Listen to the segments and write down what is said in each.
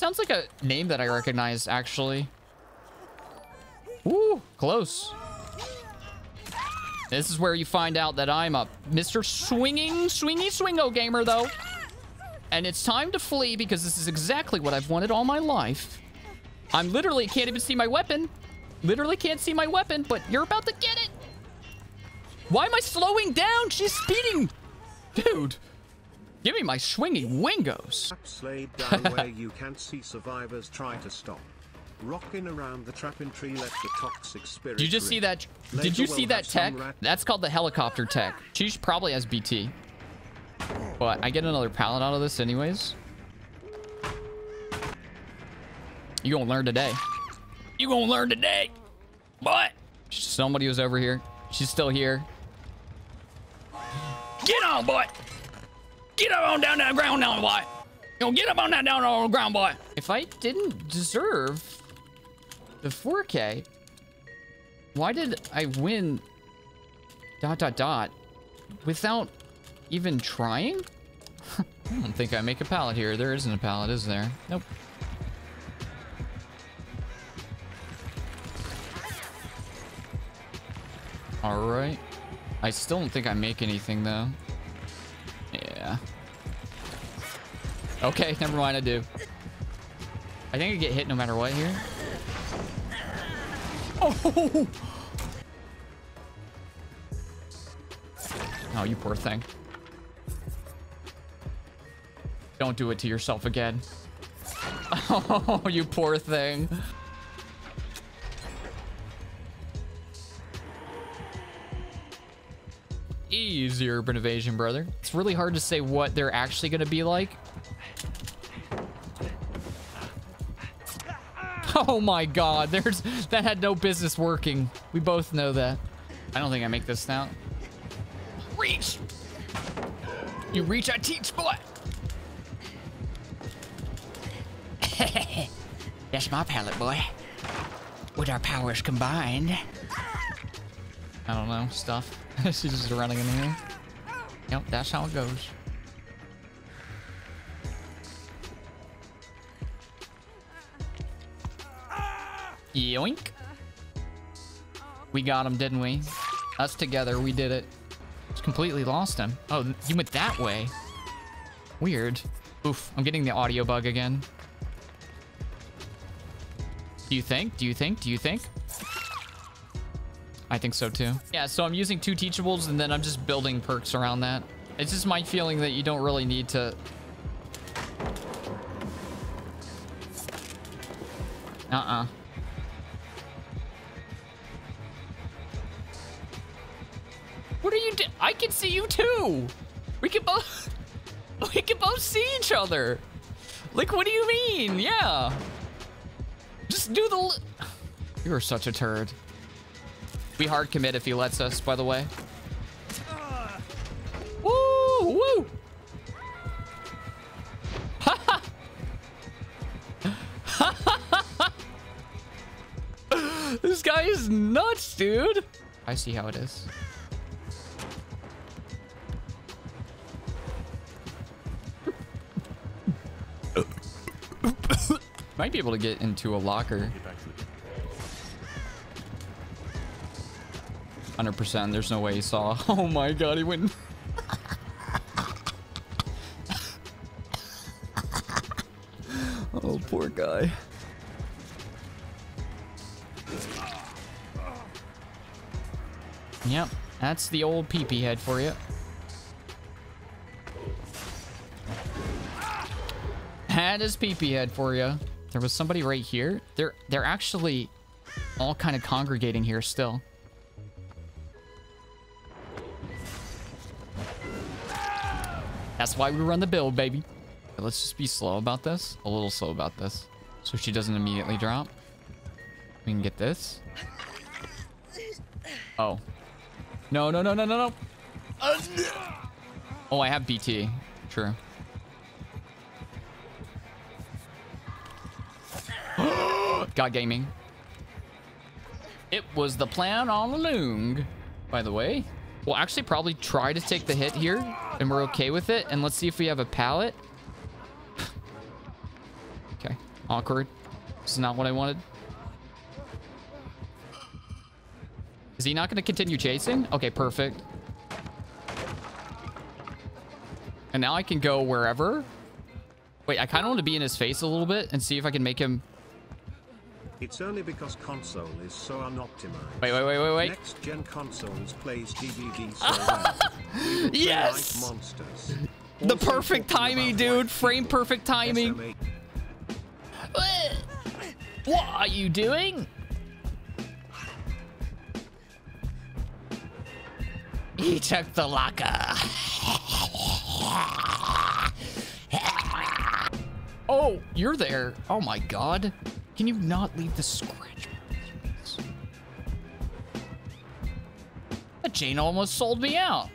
sounds like a name that I recognize, actually. Ooh, close. This is where you find out that I'm a Mr. Swinging, swingy, swingo gamer, though. And it's time to flee because this is exactly what I've wanted all my life. I'm literally can't even see my weapon. Literally can't see my weapon, but you're about to get it. Why am I slowing down? She's speeding. Dude, give me my swinging wingos. Laid down where you can't see survivors try to stop. Rocking around the trap in tree let the toxic spirit. Did you just see that? Later Did you we'll see that tech? That's called the helicopter tech. She probably has BT. But I get another pallet out of this anyways. You gonna learn today. You gonna learn today. But somebody was over here. She's still here. Get on, boy. Get up on down that ground now, boy. You get up on that down on the ground, boy. If I didn't deserve the 4K, why did I win dot dot dot without even trying? I don't think I make a pallet here. There isn't a pallet, is there? Nope. All right. I still don't think I make anything though. Okay, never mind. I do. I think I get hit no matter what here. Oh! Oh, you poor thing. Don't do it to yourself again. Oh, you poor thing. Easy urban evasion, brother. It's really hard to say what they're actually going to be like. Oh my god, there's that had no business working. We both know that. I don't think I make this now. Reach! You reach, I teach, boy! That's my pallet, boy. With our powers combined. I don't know, stuff. She's just running in here. Yep, that's how it goes. Yoink. We got him, didn't we? Us together, we did it. Just completely lost him. Oh, he went that way. Weird. Oof, I'm getting the audio bug again. Do you think? Do you think? Do you think? I think so too. Yeah, so I'm using two teachables and then I'm just building perks around that. It's just my feeling that you don't really need to... Uh-uh. What are you do- I can see you too! We can both- We can both see each other! Like, what do you mean? Yeah! Just do the- You are such a turd. We hard commit if he lets us, by the way. Woo! Woo! this guy is nuts, dude. I see how it is. Might be able to get into a locker. 100%. There's no way he saw. Oh my god, he went. oh, poor guy. Yep, that's the old peepee head for you. That is peepee head for you. There was somebody right here. They're they're actually all kind of congregating here still. That's why we run the build, baby. Let's just be slow about this. A little slow about this. So she doesn't immediately drop. We can get this. Oh. No, no, no, no, no, no. Oh, I have BT. True. God Gaming. It was the plan all along, by the way. We'll actually probably try to take the hit here, and we're okay with it. And let's see if we have a pallet. okay. Awkward. This is not what I wanted. Is he not going to continue chasing? Okay, perfect. And now I can go wherever. Wait, I kind of want to be in his face a little bit and see if I can make him... It's only because console is so unoptimized. Wait, wait, wait, wait, wait. Next gen consoles plays DBD so well. We will play Yes! Like monsters. The Also perfect timing, dude. Frame perfect timing. SMA What are you doing? He took the locker. Oh, you're there. Oh my god. Can you not leave the scratch marks? That Jane almost sold me out.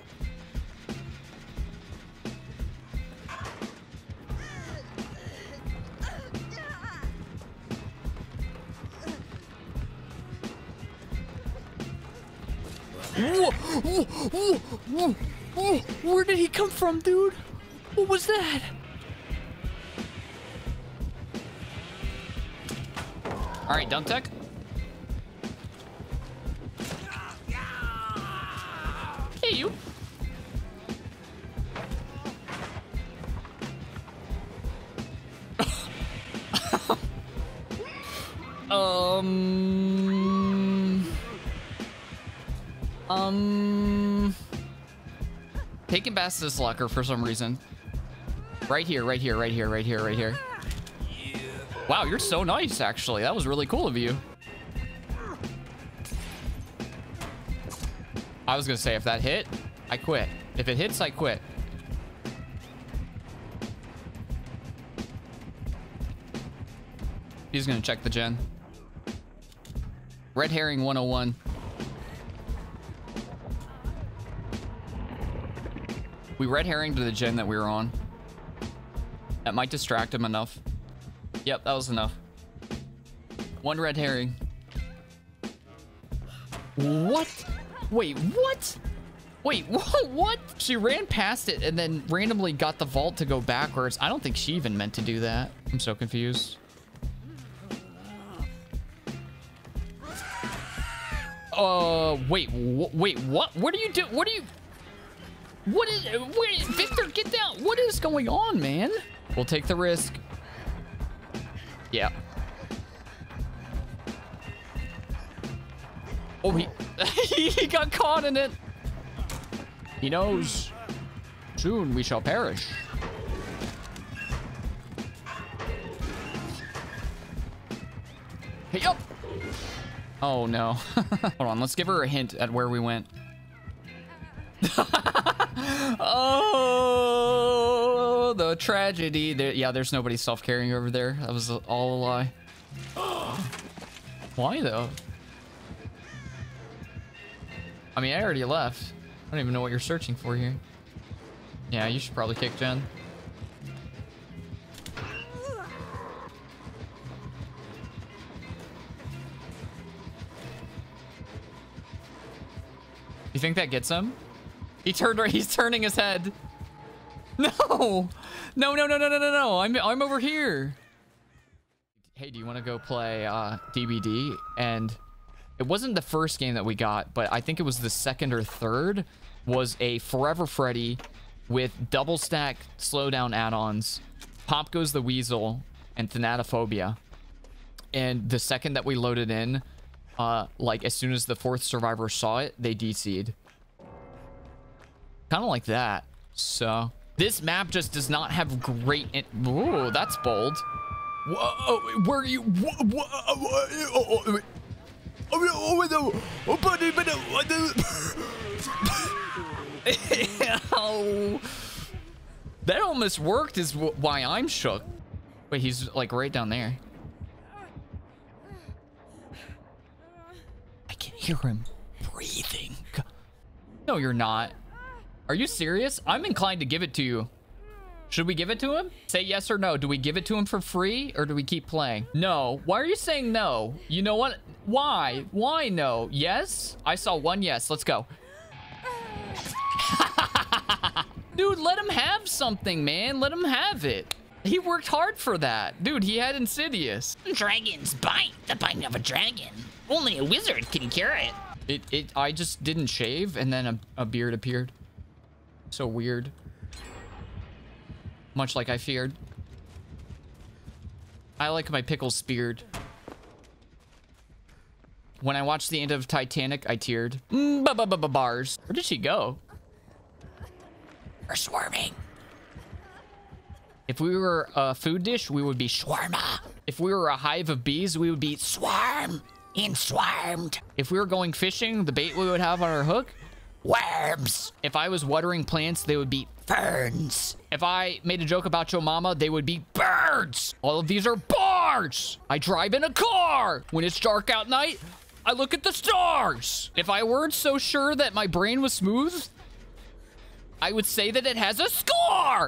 Where did he come from, dude? What was that? All right, dunk tech. Hey, you. um. Um. Taking past this locker for some reason. Right here, right here, right here, right here, right here. Wow, you're so nice, actually. That was really cool of you. I was gonna say, if that hit, I quit. If it hits, I quit. He's gonna check the gen. Red herring 101. We red herring to the gen that we were on. That might distract him enough. Yep, that was enough. One red herring. What? Wait, what? Wait, what? what? She ran past it and then randomly got the vault to go backwards. I don't think she even meant to do that. I'm so confused. Uh, wait, wh wait, what? What are you doing? What are you? What is? Wait, Victor, get down! What is going on, man? We'll take the risk. Yeah. Oh, he he got caught in it. He knows. Soon we shall perish. Hey. Oh no. Hold on, let's give her a hint at where we went. oh, the tragedy. There, yeah, there's nobody self-carrying over there. That was all a lie. Why though? I mean, I already left. I don't even know what you're searching for here. Yeah, you should probably kick gen. You think that gets him? He turned. He's turning his head. No, no, no, no, no, no, no, no. I'm I'm over here. Hey, do you want to go play uh, DBD? And it wasn't the first game that we got, but I think it was the second or third. Was a Forever Freddy with double stack slowdown add-ons, Pop Goes the Weasel, and Thanatophobia. And the second that we loaded in, uh, like as soon as the fourth survivor saw it, they DC'd. Kind of like that. So this map just does not have great. In Ooh, that's bold. Whoa, where are you? Whoa, whoa, oh, oh, oh, that almost worked is why I'm shook. Wait, he's like right down there. I can hear him breathing. No, you're not. Are you serious? I'm inclined to give it to you. Should we give it to him? Say yes or no. Do we give it to him for free or do we keep playing? No. Why are you saying no? You know what? Why? Why no? Yes? I saw one yes. Let's go. Dude, let him have something, man. Let him have it. He worked hard for that. Dude, he had Insidious. Dragon's bite. The bite of a dragon. Only a wizard can cure it. It, it, I just didn't shave and then a, a beard appeared. So weird. Much like I feared. I like my pickles speared. When I watched the end of Titanic, I teared. Mm, ba ba ba ba bars. Where did she go? We're swarming. If we were a food dish, we would be shawarma. If we were a hive of bees, we would be Swarm. and swarmed. If we were going fishing, the bait we would have on our hook. Worms. If I was watering plants, they would be Ferns. If I made a joke about your mama, they would be birds. All of these are bars. I drive in a car. When it's dark out night, I look at the stars. If I weren't so sure that my brain was smooth, I would say that it has a scar.